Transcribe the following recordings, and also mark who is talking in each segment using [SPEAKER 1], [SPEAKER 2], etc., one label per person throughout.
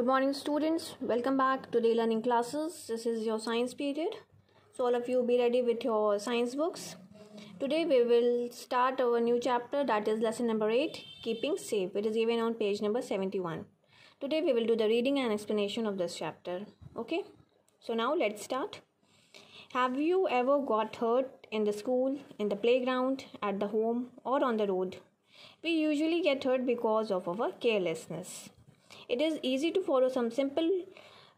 [SPEAKER 1] Good morning, students. Welcome back to the learning classes. This is your science period. So, all of you be ready with your science books. Today, we will start our new chapter that is lesson number 8 Keeping Safe. It is given on page number 71. Today, we will do the reading and explanation of this chapter. Okay, so now let's start. Have you ever got hurt in the school, in the playground, at the home, or on the road? We usually get hurt because of our carelessness. It is easy to follow some simple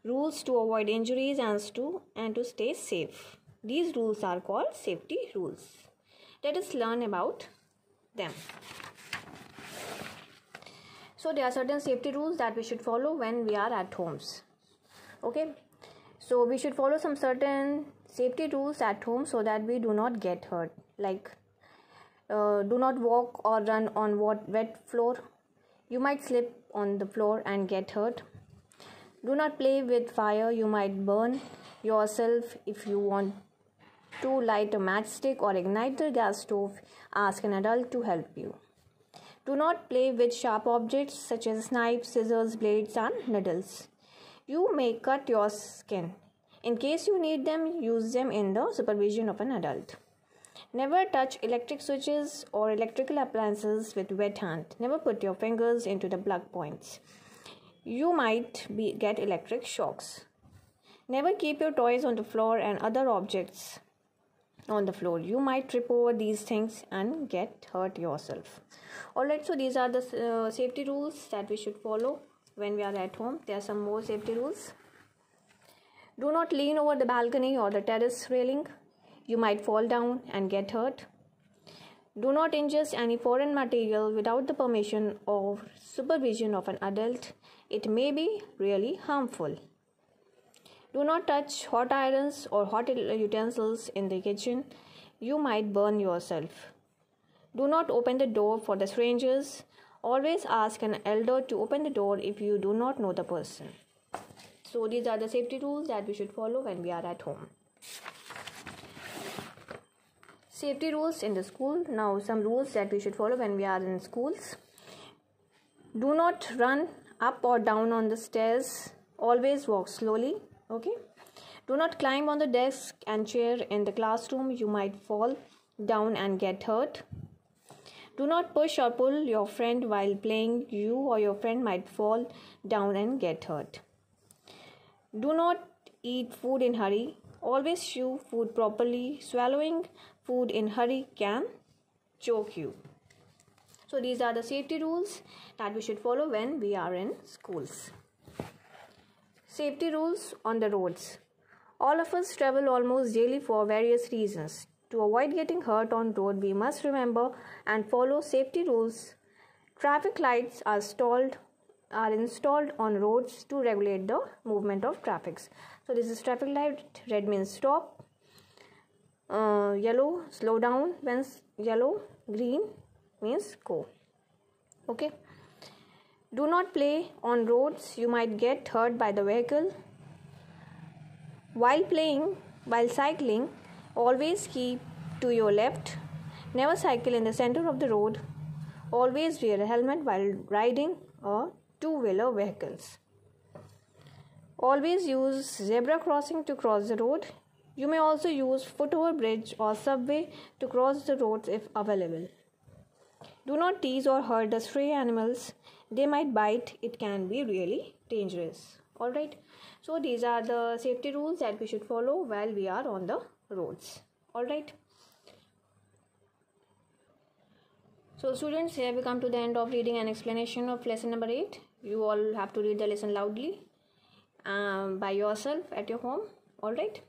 [SPEAKER 1] rules to avoid injuries and to and to stay safe. These rules are called safety rules. Let us learn about them. So there are certain safety rules that we should follow when we are at homes. Okay? So we should follow some certain safety rules at home so that we do not get hurt. Like uh, do not walk or run on what wet floor. You might slip on the floor and get hurt. Do not play with fire, you might burn yourself if you want to light a matchstick or ignite the gas stove. Ask an adult to help you. Do not play with sharp objects such as knives, scissors, blades, and needles. You may cut your skin. In case you need them, use them in the supervision of an adult. Never touch electric switches or electrical appliances with wet hand. Never put your fingers into the plug points. You might be, get electric shocks. Never keep your toys on the floor and other objects on the floor. You might trip over these things and get hurt yourself. Alright, so these are the uh, safety rules that we should follow when we are at home. There are some more safety rules. Do not lean over the balcony or the terrace railing. You might fall down and get hurt. Do not ingest any foreign material without the permission or supervision of an adult. It may be really harmful. Do not touch hot irons or hot utensils in the kitchen. You might burn yourself. Do not open the door for the strangers. Always ask an elder to open the door if you do not know the person. So, these are the safety rules that we should follow when we are at home. Safety rules in the school. Now, some rules that we should follow when we are in schools. Do not run up or down on the stairs. Always walk slowly. Okay. Do not climb on the desk and chair in the classroom. You might fall down and get hurt. Do not push or pull your friend while playing. You or your friend might fall down and get hurt. Do not eat food in hurry. Always chew food properly. Swallowing food in hurry can choke you. So these are the safety rules that we should follow when we are in schools. Safety rules on the roads. All of us travel almost daily for various reasons. To avoid getting hurt on road, we must remember and follow safety rules. Traffic lights are stalled are installed on roads to regulate the movement of traffic. So this is traffic light. Red means stop. Uh, yellow slow down. When yellow, green means go. Okay. Do not play on roads. You might get hurt by the vehicle. While playing, while cycling, always keep to your left. Never cycle in the center of the road. Always wear a helmet while riding or two-wheeler vehicles. Always use zebra crossing to cross the road. You may also use footover bridge or subway to cross the roads if available. Do not tease or hurt the stray animals. They might bite. It can be really dangerous. Alright. So these are the safety rules that we should follow while we are on the roads. Alright. So students, here we come to the end of reading and explanation of lesson number 8. You all have to read the lesson loudly um, by yourself at your home. Alright.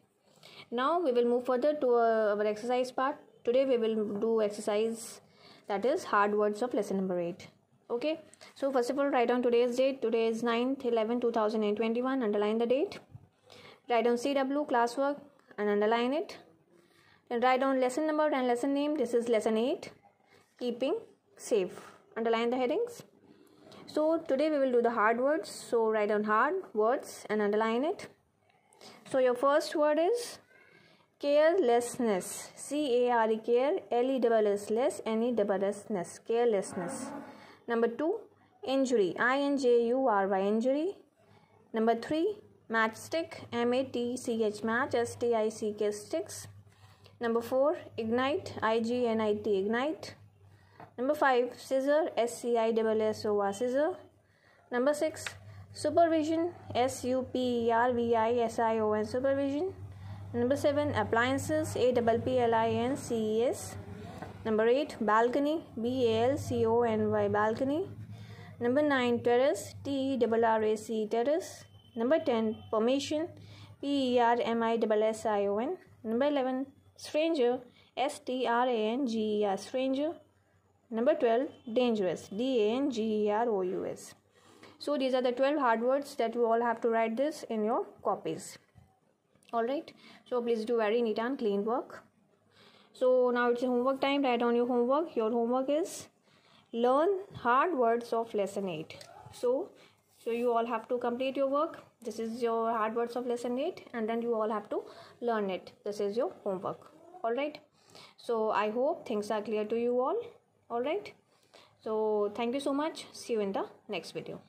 [SPEAKER 1] Now we will move further to uh, our exercise part. Today we will do exercise that is hard words of lesson number 8 okay? So first of all write down today's date. Today is 9th 11 2021 underline the date. Write down cw classwork and underline it. Then write down lesson number and lesson name. This is lesson 8 keeping safe. Underline the headings. So today we will do the hard words. So write down hard words and underline it. So your first word is carelessness c a r e care l e double s less n e double s ness carelessness number 2 injury i n j u r y injury Number 3. Matchstick. M-A-T-C-H match. S-T-I-C-K sticks. Number 4. Ignite. I-G-N-I-T ignite. Number 5. Scissor. S-C-I-S-S-O-R scissor. Number 6. Supervision. S-U-P-E-R-V-I-S-I-O-N supervision. Number 7. Appliances. A-P-P-L-I-N-C-E-S. Number 8. Balcony. B-A-L-C-O-N-Y balcony. Number 9. Terrace. T-E-R-R-A-C terrace. Number 10. Permission. P-E-R-M-I-S-S-I-O-N. Number 11. Stranger. S-T-R-A-N-G-E-R stranger. Number 12. Dangerous. D-A-N-G-E-R-O-U-S. So these are the 12 hard words that you all have to write this in your copies. Alright. So please do very neat and clean work. So now it's homework time. Write on your homework. Your homework is learn hard words of lesson 8. So so you all have to complete your work. This is your hard words of lesson 8 and then you all have to learn it. This is your homework. Alright. So I hope things are clear to you all. Alright. So thank you so much. See you in the next video.